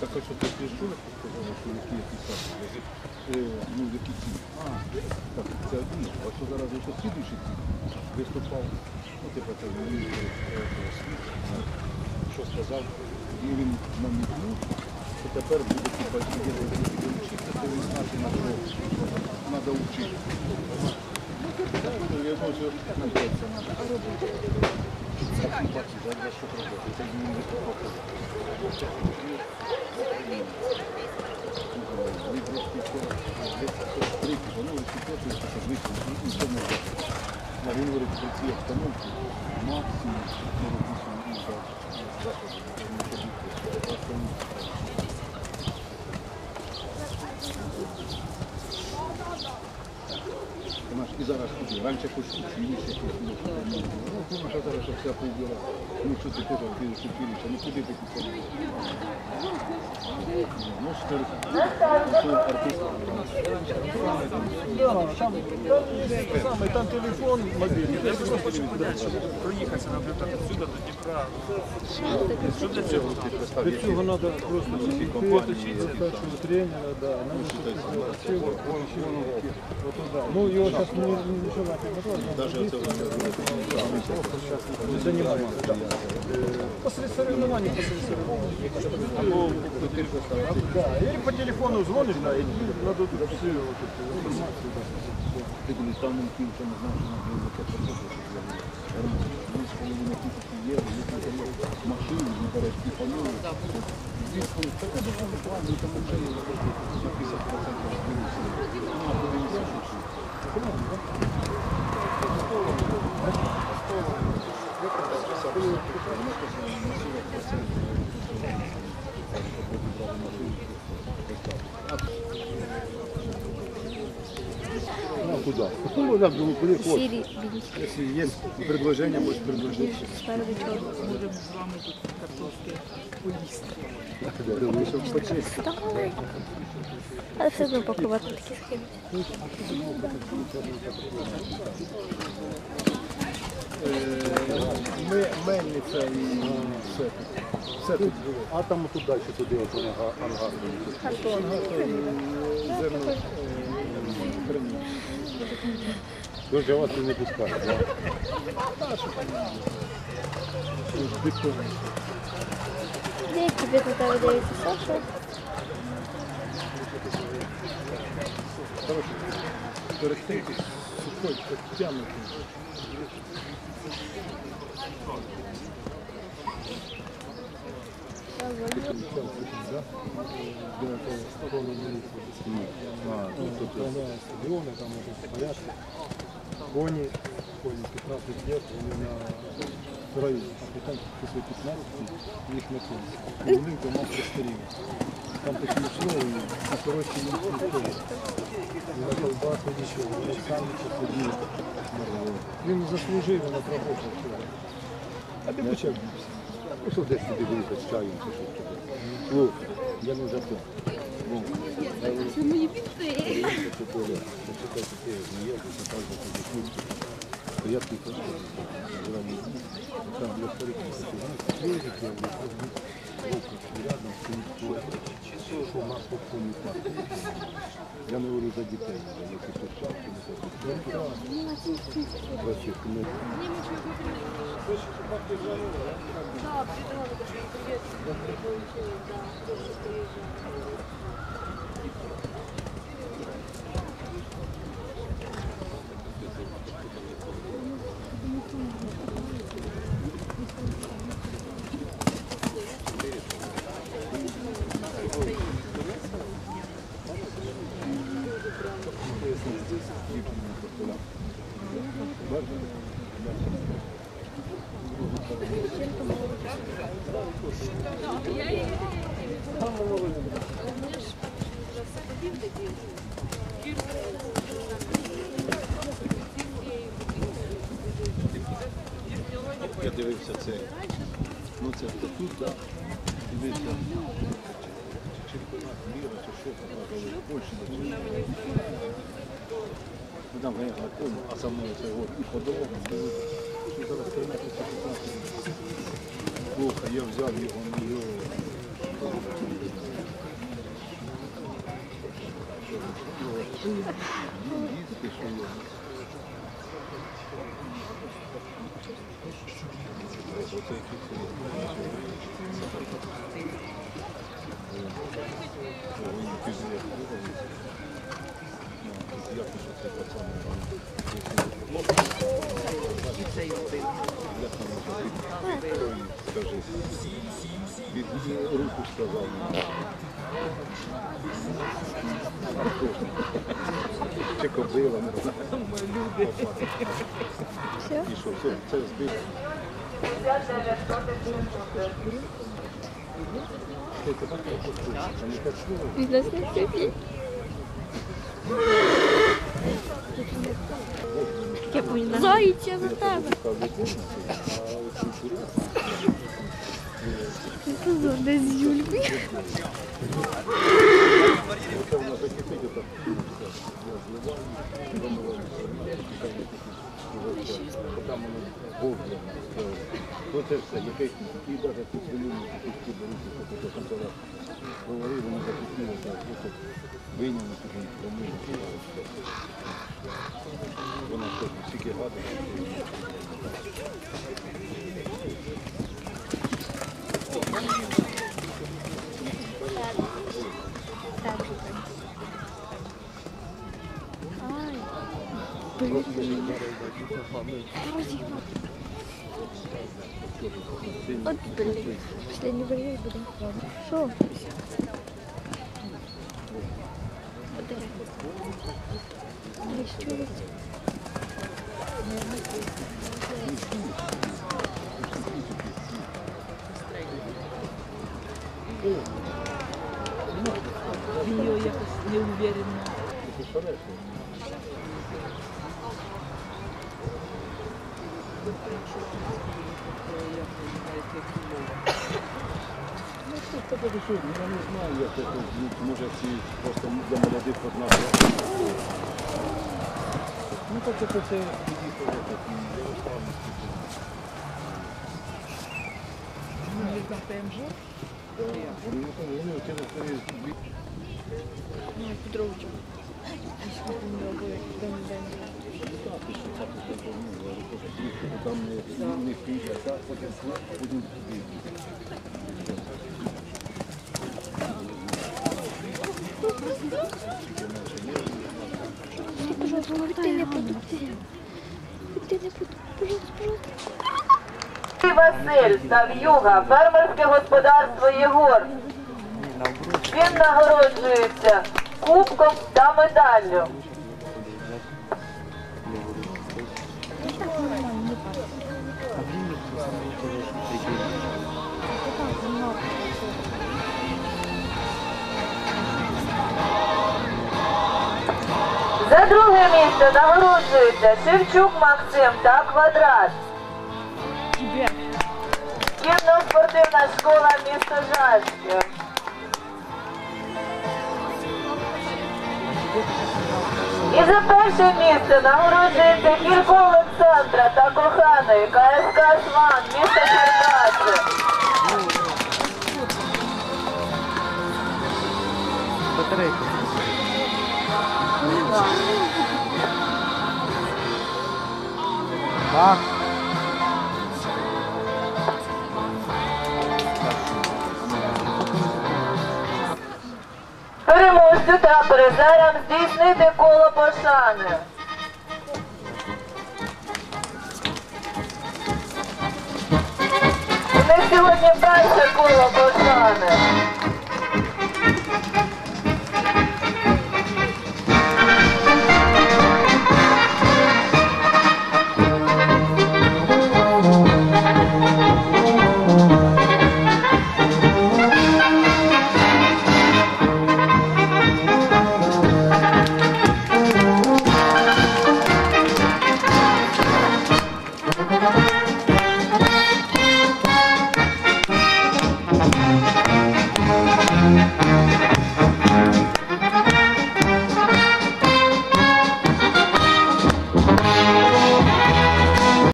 Так а що ти прийшов, сказав, що які якісь там, е, ну які ці. А, так, це одні. А що зараз вже слідуючі ці виступав, ну типу це міністр світ, що сказав, і він намітнув, що тепер буде типа діяти вчитися, то він знати на що треба вчити. Він говорить про ці обстановки максимум 4-8 заходів. І зараз куди? Раніше хоч училище, було. Ну, тому що зараз вся повділа. Ну, що ти теж в училище, ну куди ти після? Ну, що що артист. Саме там телефон мобільний. Я просто хочу понять, щоб проїхатися, наприклад, отсюда до Дніпра. Що для цього? Для цього треба просто достатньо тренера, да. Ну, його зараз не нічого не займається. После соревнований, после соревнований. Да, или по телефону звонишь, да, и надо тут всю вот эту информацию. да. Ти коли там не кінче, не знав, що на було таке проходить. Дві з половиною тисячі євро, їх на тому машину, не береш ті панули. Дві з половиною, таке дуже плану, там вже є 50% come on. Чи. Ну, куди? Ну, як думаю, куди хочеш. Сірі білі Якщо є предложення, можеш предложити. спереду чорно. Можемо з вами тут картошки поїсти. Я думаю, що почесть. Але все одно пакувати такі схеми. Ми, мельниця і все тут. Все тут було. А там тут далі туди от вони га- ангар. Ангар, зерно е. Дуже вас не пускають, да? Бетон. Де тобі туди видається Саша? Коротше, перехтинки сухой, так стадионы, там это стоят. Кони, кони 15 лет, они на краю, а потом после 15 их на кони. И у них дома пристрелили. Там такие словы, а короче, не пристрелили. И на колбасу ничего, Александр Часудин. Им заслужили на работу. А ты почему? Ну, що десь туди виїхати з чаєм, чи що таке. Ну, я не запомнив. Ну, Це мої підти. це поле. Почекай, таке, ніяк, це так, що ти. То. Там для знаєте, я що у нас повний парк. Я не говорю за дітей, за яких тут шапки, не так. Красиві, ми Я дивився це. Ну це тут, так. Дивився. Чи міра, чи що в Польщі чи що. Ну там, я не помню, а саме це от і по дорогам дивився. Що зараз приймати Я взяв його на що його. Оце якийсь Він пізніше Як що це пацан? Скажи. Від руку сказав. Чи кобила, не знаю. Все? І що, все, це збив. Від нас не вступіть. Зайця на тебе. Це десь з Юлькою. Оце все, якесь, і навіть тут тут тут беруть, тут тут там зараз говорили, вони запустили, так, просто виняли, тут вони. Вона гадить. От, блін. Последній варіант буде. Що? Подиви. Десь чули? Він його якось неуверенно. Ну, Ну, Я не знаю, як це, ну, може ці просто для молодих одна. Ну, так це це під'їхало, так, і Ярославний Він їздив ПМЖ. Вони через свої Ну, Петровича. Не продукти. Ти продукти. Фермерське господарство Єгор. Він нагороджується кубком та медаллю. За друге місце нагороджується Шевчук Максим та Квадрат. Кінно-спортивна школа міста Жальське. І за перше місце нагороджується Кілько Олександра та коханої КСК «Шман» міста Черкаси. Переможцю та призерам здійснити коло пошани. Них сьогодні перше коло пошани.